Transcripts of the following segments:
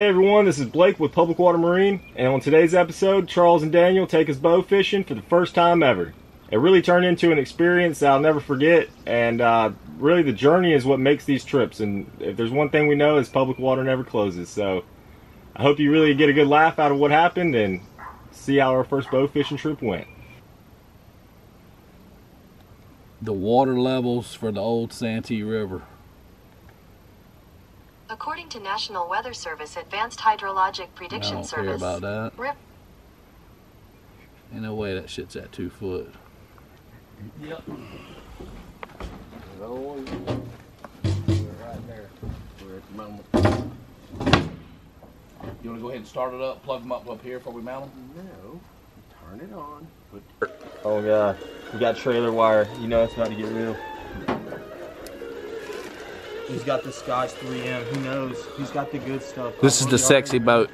Hey everyone, this is Blake with Public Water Marine, and on today's episode, Charles and Daniel take us bow fishing for the first time ever. It really turned into an experience I'll never forget, and uh, really the journey is what makes these trips. And if there's one thing we know, is public water never closes. So I hope you really get a good laugh out of what happened and see how our first bow fishing trip went. The water levels for the old Santee River. According to National Weather Service Advanced Hydrologic I Prediction don't care Service, about that. Rip- Ain't no way that shit's at two foot. Yep. Right there. We're at the moment. You want to go ahead and start it up, plug them up up here before we mount them? No. Turn it on. Put Oh god, we got trailer wire. You know it's about to get real. He's got the Skies 3M. Who knows? He's got the good stuff. This is the sexy boat.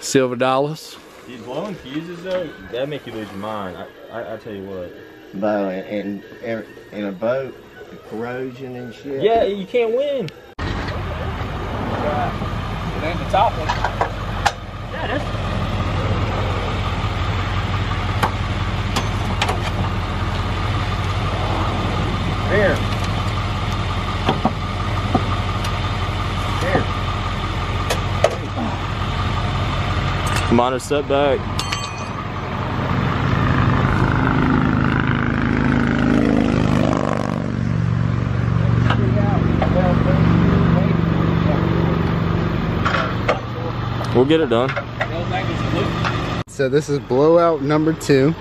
Silver dollars. He's blowing fuses though. That make you lose your mind. I, I, I tell you what. bow and, and in a boat, the corrosion and shit. Yeah, you can't win. It ain't the top one. Here. There. Come on, step back. We'll get it done. So this is blowout number two.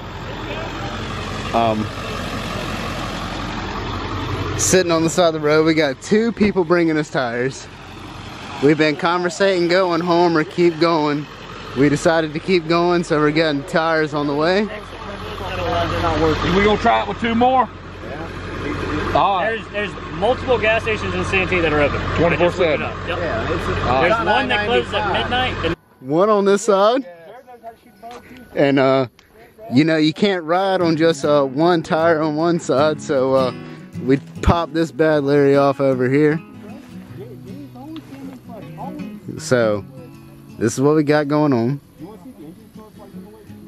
Um, sitting on the side of the road, we got two people bringing us tires. We've been conversating going home or keep going. We decided to keep going, so we're getting tires on the way. We gonna try it with two more? Yeah. All right. There's there's multiple gas stations in Santee that are open. 24/7. Just look it up. Yep. Yeah, it's a, There's one that closes at midnight. One on this side. And uh, you know, you can't ride on just uh, one tire on one side, so uh, we popped this bad Larry off over here. So, this is what we got going on.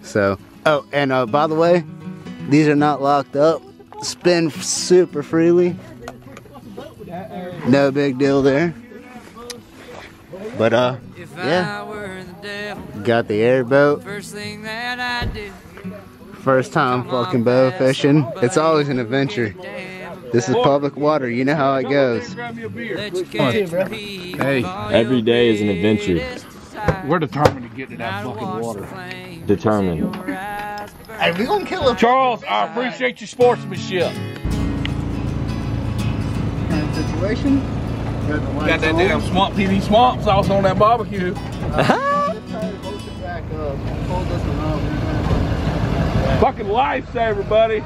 So, oh, and uh, by the way, these are not locked up. Spin super freely. No big deal there. But uh, yeah, got the airboat. First thing that I do. First time fucking bow fishing. It's always an adventure. This is public water. You know how it goes. Let you catch a peek Hey, of all every your day is an adventure. Greatest desires. We're determined to get to Now that fucking water. flames Determined. in your eyes burn. Hey, we gonna kill a Charles, I appreciate your sportsmanship. Current situation. Got that damn swamp PV swamp sauce on that barbecue. Uh, Fucking lifesaver, buddy.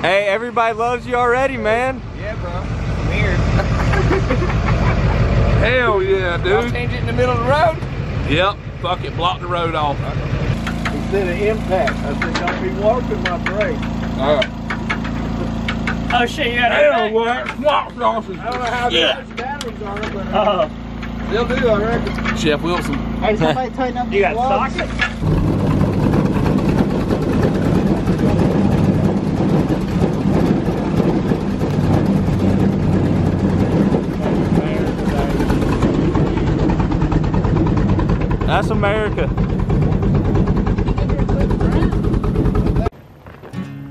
Hey, everybody loves you already, man. Yeah, bruh. Hell yeah, dude. Change it in the middle of the road. Yep. Fuck it, block the road off. Instead of impact, I said, don't be walking my brake. Alright. oh shit, you got Hell it. what? Swamp sauce is I don't know how Yeah. much batteries on it, but Oh, they'll do, I reckon. Chef Wilson. Hey, somebody tighten up you got the sockets? That's America.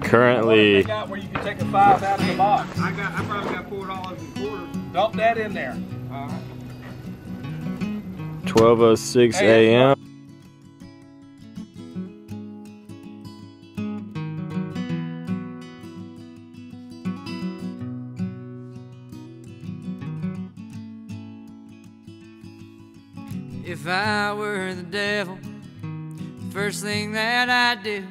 They Currently, got where you can take a five out of the box. I got, I probably got four dollars and quarters. Dump that in there. 12:06 a.m. If I were the devil, first thing that I'd do,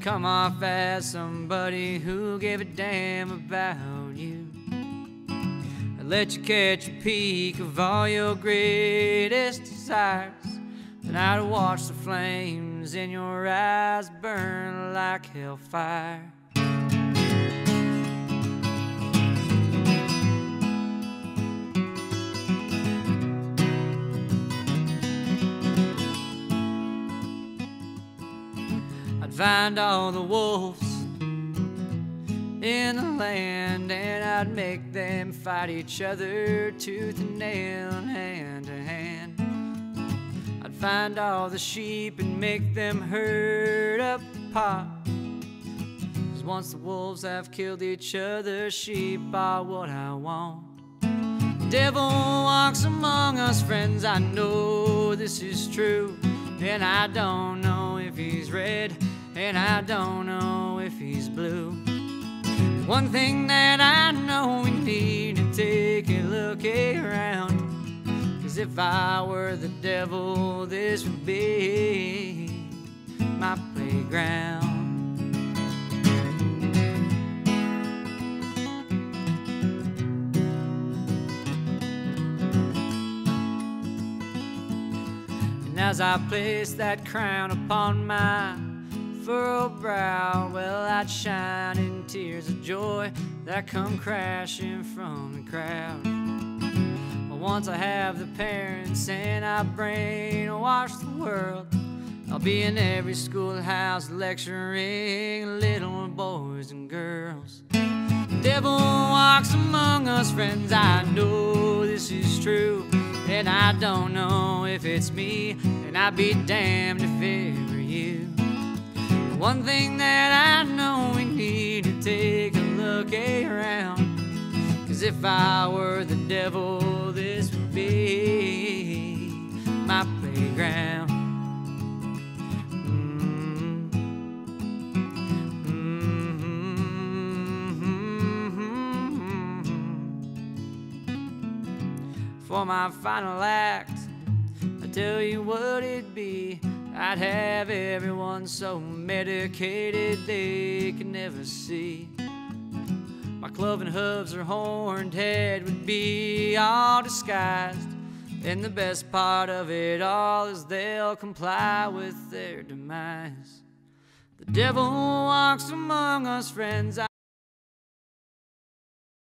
come off as somebody who gave a damn about you. I'd let you catch a peek of all your greatest desires. And I'd watch the flames in your eyes burn like hellfire. Find all the wolves in the land, and I'd make them fight each other tooth and nail and hand to hand. I'd find all the sheep and make them herd up apart. Cause once the wolves have killed each other, sheep are what I want. Devil walks among us, friends. I know this is true. And I don't know if he's red, and I don't know if he's blue. One thing that I know we need to take a look around. Cause if I were the devil, this would be my playground. And as I place that crown upon my furrowed brow, well, I'd shine in tears of joy that come crashing from the crowd. But once I have the parents and I brainwash the world, I'll be in every schoolhouse lecturing little boys and girls. The Devil walks among us, friends. I know this is true. And I don't know if it's me, and I'd be damned if it were you. One thing that I know we need to take a look around. Cause if I were the devil, this would be my playground. For my final act, I tell you what it'd be. I'd have everyone so medicated they could never see. My cloven hooves or horned head would be all disguised. And the best part of it all is they'll comply with their demise. The devil walks among us, friends.